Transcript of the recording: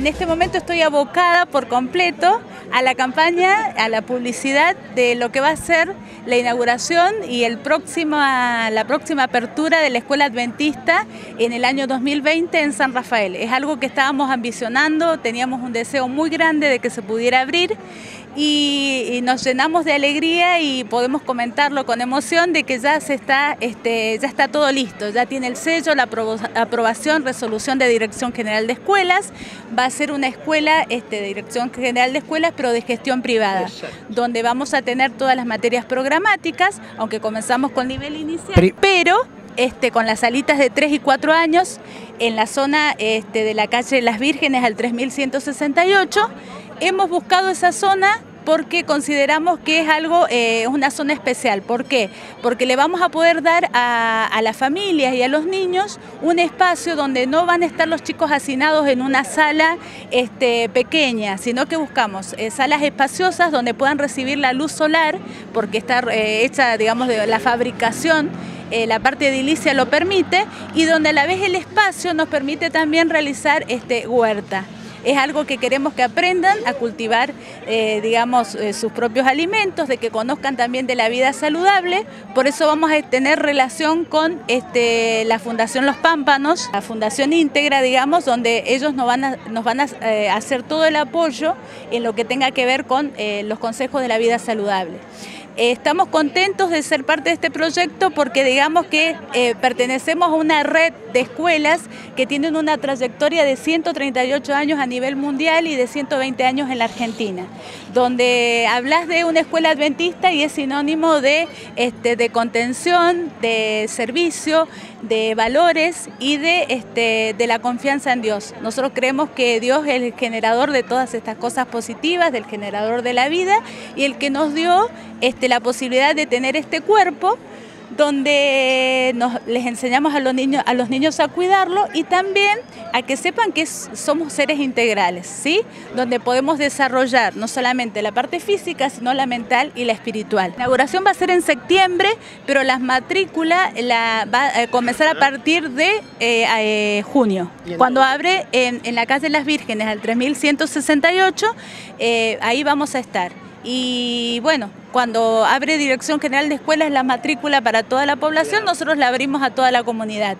en este momento estoy abocada por completo a la campaña, a la publicidad de lo que va a ser la inauguración y el la próxima apertura de la Escuela Adventista en el año 2020 en San Rafael. Es algo que estábamos ambicionando, teníamos un deseo muy grande de que se pudiera abrir y, nos llenamos de alegría y podemos comentarlo con emoción de que ya se está, este, ya está todo listo, ya tiene el sello, la aprobación, resolución de Dirección General de Escuelas, va a ser una escuela este, Dirección General de Escuelas pero de gestión privada, donde vamos a tener todas las materias programáticas, aunque comenzamos con nivel inicial, pero este, con las salitas de 3 y 4 años en la zona este, de la calle Las Vírgenes al 3168 Hemos buscado esa zona porque consideramos que es algo, eh, una zona especial. ¿Por qué? Porque le vamos a poder dar a, las familias y a los niños un espacio donde no van a estar los chicos hacinados en una sala este, pequeña, sino que buscamos eh, salas espaciosas donde puedan recibir la luz solar, porque está eh, hecha, digamos, de la fabricación la parte edilicia lo permite y donde a la vez el espacio nos permite también realizar este, huerta es algo que queremos que aprendan a cultivar, eh, digamos, eh, sus propios alimentos, de que conozcan también de la vida saludable. Por eso vamos a tener relación con este, la Fundación Los Pámpanos, la Fundación íntegra, digamos, donde ellos nos van a, nos van a eh, hacer todo el apoyo en lo que tenga que ver con los consejos de la vida saludable. Estamos contentos de ser parte de este proyecto porque digamos que eh, pertenecemos a una red de escuelas que tienen una trayectoria de 138 años a nivel mundial y de 120 años en la Argentina, donde hablas de una escuela adventista y es sinónimo de, este, de contención, de servicio, de valores y de, este, de la confianza en Dios. Nosotros creemos que Dios es el generador de todas estas cosas positivas, del generador de la vida y el que nos dio este, la posibilidad de tener este cuerpo donde nos, les enseñamos a los, niños, a los niños a cuidarlo y también a que sepan que somos seres integrales, ¿sí? donde podemos desarrollar no solamente la parte física, sino la mental y la espiritual. La inauguración va a ser en septiembre, pero las matrículas la, va a comenzar a partir de eh, eh, junio. Cuando abre en, en, la calle de las Vírgenes al 3168, eh, ahí vamos a estar. Y bueno, cuando abre Dirección General de Escuelas la matrícula para toda la población, nosotros la abrimos a toda la comunidad.